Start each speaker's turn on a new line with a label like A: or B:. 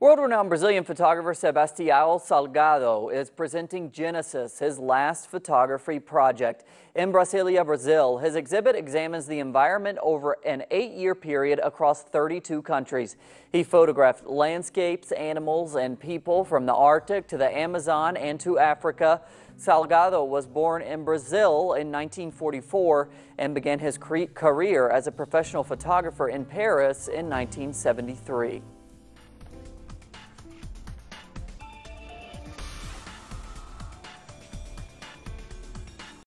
A: World-renowned Brazilian photographer Sebastião Salgado is presenting Genesis, his last photography project. In Brasilia, Brazil, his exhibit examines the environment over an eight-year period across 32 countries. He photographed landscapes, animals, and people from the Arctic to the Amazon and to Africa. Salgado was born in Brazil in 1944 and began his career as a professional photographer in Paris in 1973.